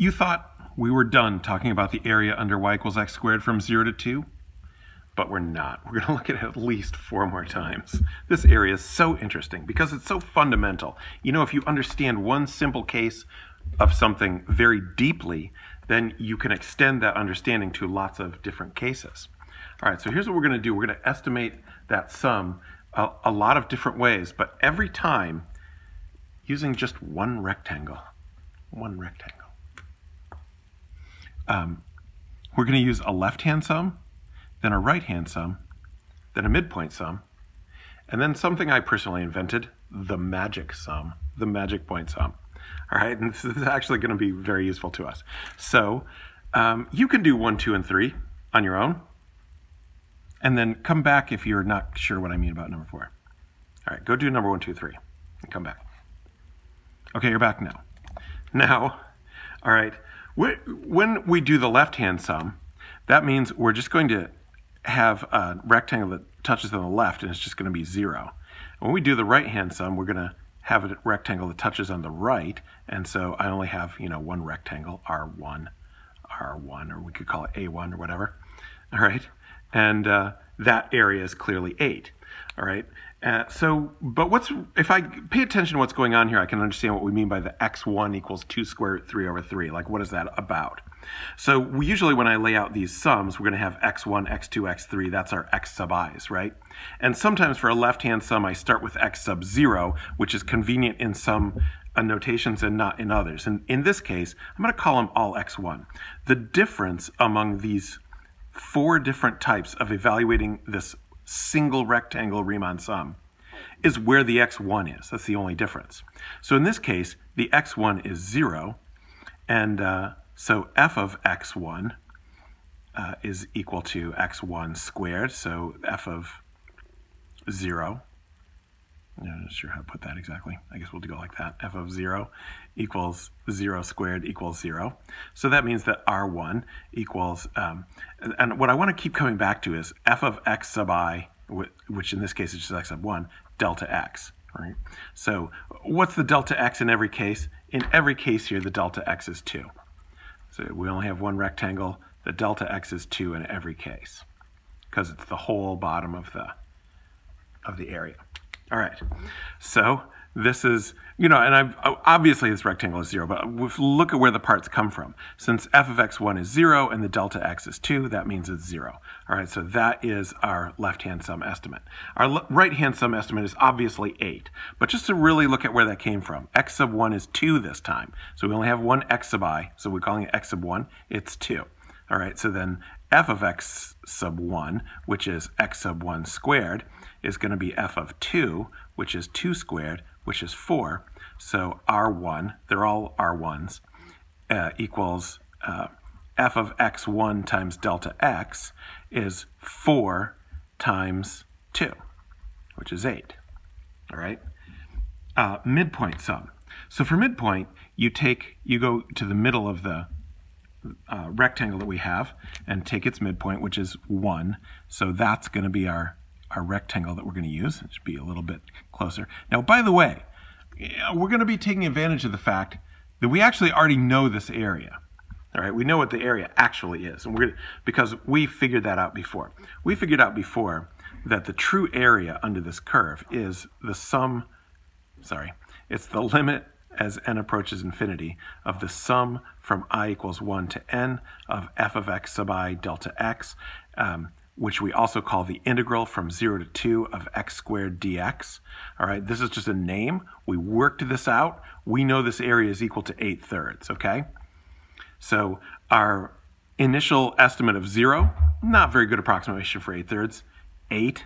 You thought we were done talking about the area under y equals x squared from 0 to 2? But we're not. We're going to look at it at least four more times. This area is so interesting because it's so fundamental. You know, if you understand one simple case of something very deeply, then you can extend that understanding to lots of different cases. All right, so here's what we're going to do. We're going to estimate that sum a, a lot of different ways, but every time using just one rectangle. One rectangle. Um, we're going to use a left-hand sum, then a right-hand sum, then a midpoint sum, and then something I personally invented, the magic sum, the magic point sum. All right, and this is actually going to be very useful to us. So um, you can do one, two, and three on your own, and then come back if you're not sure what I mean about number four. All right, go do number one, two, three, and come back. Okay, you're back now. Now, all right, when we do the left-hand sum, that means we're just going to have a rectangle that touches on the left and it's just going to be zero. When we do the right-hand sum, we're going to have a rectangle that touches on the right, and so I only have, you know, one rectangle, R1, R1, or we could call it A1 or whatever, all right? And uh, that area is clearly 8, all right? Uh, so, but what's, if I pay attention to what's going on here, I can understand what we mean by the x1 equals 2 square root 3 over 3. Like, what is that about? So, we usually, when I lay out these sums, we're going to have x1, x2, x3. That's our x sub i's, right? And sometimes for a left-hand sum, I start with x sub 0, which is convenient in some uh, notations and not in others. And in this case, I'm going to call them all x1. The difference among these four different types of evaluating this single rectangle Riemann sum is where the x1 is. That's the only difference. So in this case, the x1 is 0, and uh, so f of x1 uh, is equal to x1 squared, so f of 0 I'm not sure how to put that exactly. I guess we'll go like that. f of 0 equals 0 squared equals 0. So that means that r1 equals, um, and what I want to keep coming back to is f of x sub i, which in this case is just x sub 1, delta x. Right? So what's the delta x in every case? In every case here, the delta x is 2. So we only have one rectangle. The delta x is 2 in every case because it's the whole bottom of the, of the area. All right. So this is, you know, and I've, obviously this rectangle is zero, but look at where the parts come from. Since f of x1 is zero and the delta x is two, that means it's zero. All right, so that is our left-hand sum estimate. Our right-hand sum estimate is obviously eight, but just to really look at where that came from, x sub one is two this time. So we only have one x sub i, so we're calling it x sub one, it's two. All right, so then f of x sub 1, which is x sub 1 squared, is going to be f of 2, which is 2 squared, which is 4. So r1, they're all r1s, uh, equals uh, f of x1 times delta x is 4 times 2, which is 8. All right? Uh, midpoint sum. So for midpoint, you take, you go to the middle of the uh, rectangle that we have and take its midpoint, which is 1. So that's going to be our, our rectangle that we're going to use. It should be a little bit closer. Now, by the way, we're going to be taking advantage of the fact that we actually already know this area. All right, we know what the area actually is, and we're gonna, because we figured that out before. We figured out before that the true area under this curve is the sum, sorry, it's the limit as n approaches infinity of the sum from i equals 1 to n of f of x sub i delta x, um, which we also call the integral from 0 to 2 of x squared dx. All right, this is just a name. We worked this out. We know this area is equal to 8 thirds, okay? So our initial estimate of 0, not very good approximation for 8 thirds. 8,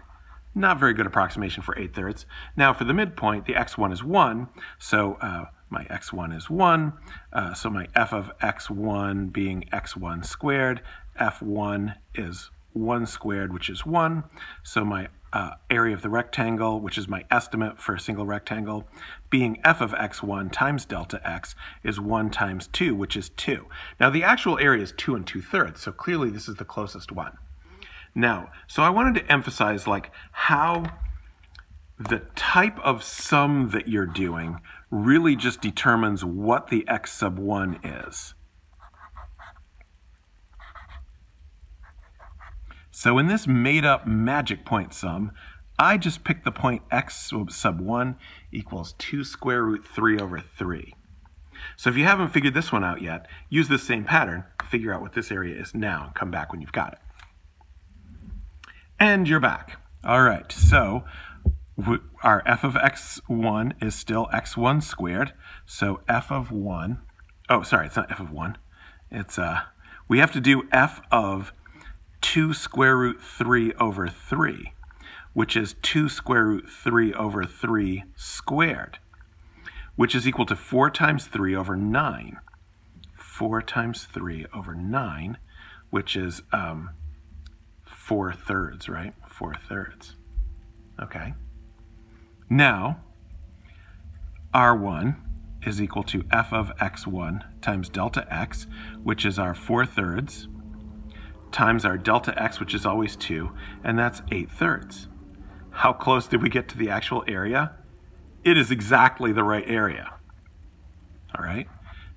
not very good approximation for 8 thirds. Now for the midpoint, the x1 is 1, so uh, my x1 is 1. Uh, so my f of x1 being x1 squared, f1 is 1 squared, which is 1. So my uh, area of the rectangle, which is my estimate for a single rectangle, being f of x1 times delta x is 1 times 2, which is 2. Now the actual area is 2 and 2 thirds, so clearly this is the closest one. Now, so I wanted to emphasize like how the type of sum that you're doing really just determines what the x sub 1 is. So in this made up magic point sum, I just picked the point x sub 1 equals 2 square root 3 over 3. So if you haven't figured this one out yet, use this same pattern, figure out what this area is now, and come back when you've got it. And you're back. All right, so our f of x1 is still x1 squared. So f of 1, oh, sorry, it's not f of 1. It's, uh, we have to do f of 2 square root 3 over 3, which is 2 square root 3 over 3 squared, which is equal to 4 times 3 over 9. 4 times 3 over 9, which is um, 4 thirds, right? 4 thirds. Okay. Now, R1 is equal to f of x1 times delta x, which is our 4 thirds, times our delta x, which is always 2, and that's 8 thirds. How close did we get to the actual area? It is exactly the right area. All right?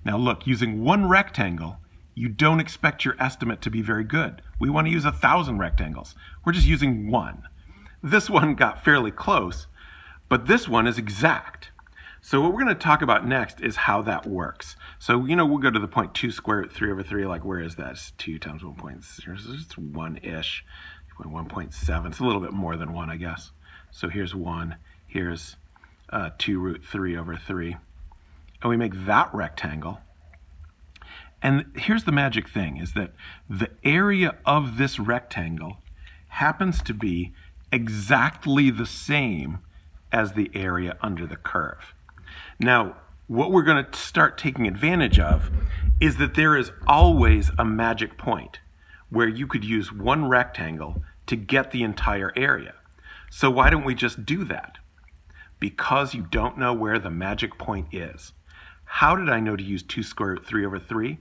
Now look, using one rectangle, you don't expect your estimate to be very good. We want to use a thousand rectangles. We're just using one. This one got fairly close, but this one is exact. So what we're going to talk about next is how that works. So, you know, we'll go to the point 2 square root 3 over 3, like where is that? It's 2 times 1.0, it's 1-ish, 1.7. It's a little bit more than 1, I guess. So here's 1, here's uh, 2 root 3 over 3. And we make that rectangle. And here's the magic thing, is that the area of this rectangle happens to be exactly the same as the area under the curve. Now, what we're going to start taking advantage of is that there is always a magic point where you could use one rectangle to get the entire area. So why don't we just do that? Because you don't know where the magic point is. How did I know to use 2 square root 3 over 3?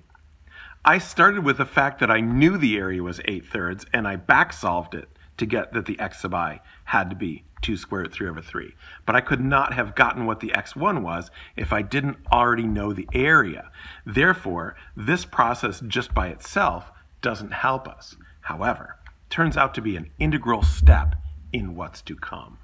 I started with the fact that I knew the area was 8 thirds and I back solved it to get that the x sub i had to be 2 square root 3 over 3. But I could not have gotten what the x1 was if I didn't already know the area. Therefore, this process just by itself doesn't help us. However, turns out to be an integral step in what's to come.